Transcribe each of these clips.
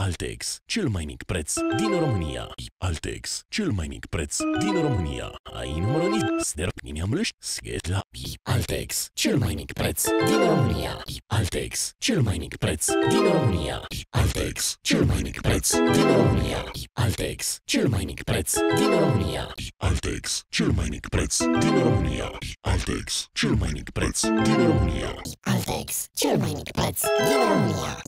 Altex, cel mai mic preț din România. Altex, cel mai mic preț din România. Ai numărul Sterp, nimiam lăști, schet la Altex, cel mai mic preț din România. Altex, cel mai mic preț din România. Altex, cel mai mic preț din România. Altex, cel mai mic preț din România. Altex, cel mai mic preț din România. Altex, cel mai mic preț din România. Altex, cel mai mic preț din România.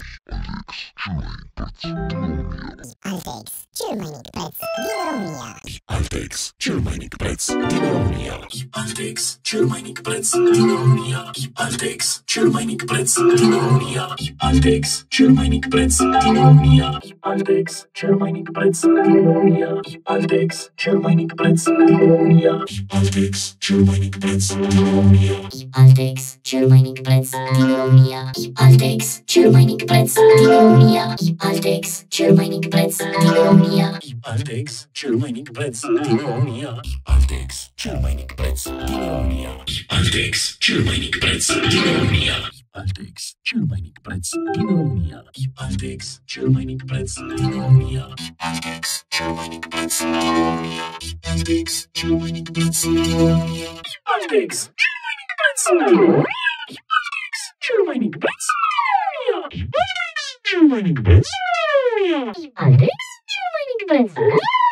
Altex, cel mai mic preț din România. Altex, cel mai mic preț din România. Altex, cel mai mic preț din România. Altex, cel mai mic preț din România. Altex, cel mai mic preț din România. Altex, cel mai mic preț din România. Altex, cel mai mic preț din România. Altex, cel mai mic preț din România. Altex, cel mai mic preț din România. Altex, cel mai mic preț din România. Altex, cel mai mic preț din România. Altex, cel mai mic preț din România. Altex, cel mai mic preț din România. Altex, cel mai mic preț din România. Altex, cel mai mic preț din România. Altex, cel mai mic preț din România. Altex, cel mai mic preț din România. Altex, cel mai mic preț din România. Altex, cel mai mic preț din România. Altex, cel mai mic preț din România. Altex, cel mai mic preț din România. Altex, cel mai mic preț din România. Altex, cel mai mic preț din România. Altex, cel mai mic preț din România.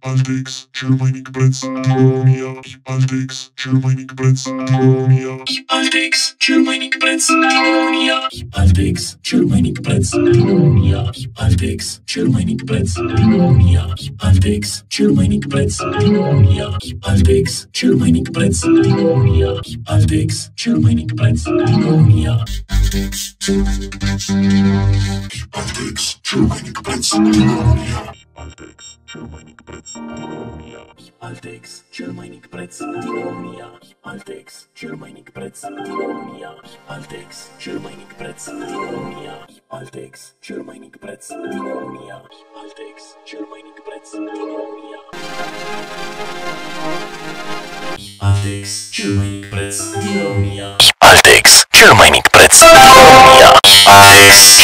Altex, cel mai mic preț din România. Altex, cel mai mic preț din România. Altex, cel mai mic preț din România. Altex, cel mai mic preț din România. Altex, cel mai mic preț din România. Altex, cel mai mic preț din România. Altex, cel mai mic preț din România. Altex, cel mai mic preț din România. Baltics, cel mai mic preț din România. Baltex, cel mai mic preț din România. Baltex, cel mai mic preț din România. Baltex, cel mai mic preț din România. Baltex, cel mai mic preț din România. Baltex, cel mai mic preț din România. Baltex, cel mai mic preț din România. Altex, cel mai mic preț din România. Altex, cel mai mic Altex,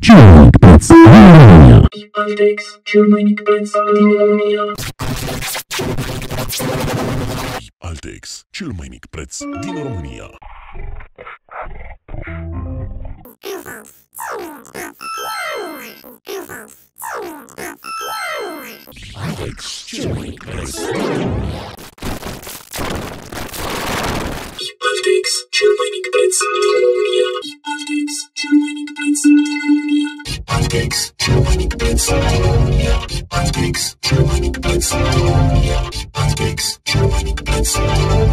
cel mai mic preț din România. Altex, cel mai mic preț din România. Altex, cel mai mic preț din România. Altex, cel mai mic preț din România. Altex, cel mai mic preț din România. Altex, cel mai mic preț din România. Altex, cel mai mic preț din România.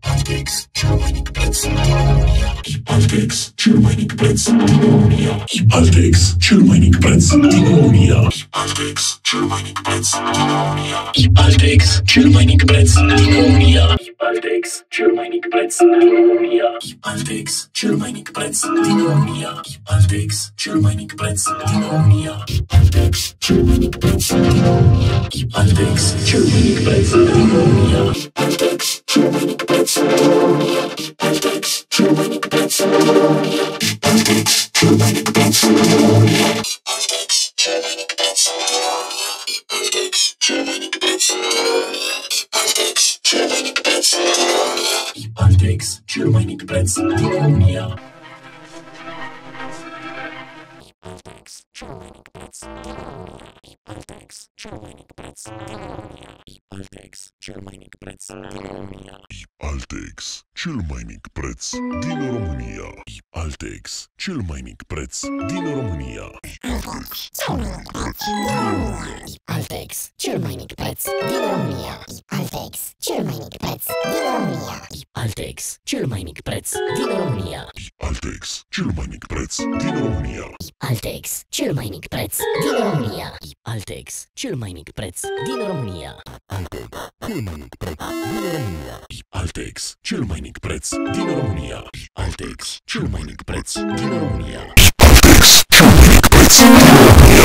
Altex, cel mai mic preț din România. Altex, cel mai mic preț din România. Altex, cel mai mic preț din România. Altex, cel mai mic preț din România. Altex, cel mai mic preț din România. Altex, cel mai mic preț din România. Altex, cel mai mic preț din România. Altex, cel mai Germanic Prince Colombia. Altex, cel mai mic preț din România. Altex, cel mai mic preț din România. Altex, cel mai mic preț din România. Altex, cel mai mic preț din România. Altex, cel mai mic preț din România. Altex, cel mai mic preț din România. Altex, cel mai mic preț din România. Altex, cel mai mic preț din România. Altex, cel mai mic preț din România. Altex, cel mai mic preț din România. Altex, cel mai mic preț din România. Altex, cel mai mic preț din România. Altex, cel mai mic preț din România. Altex, cel mai mic preț din România.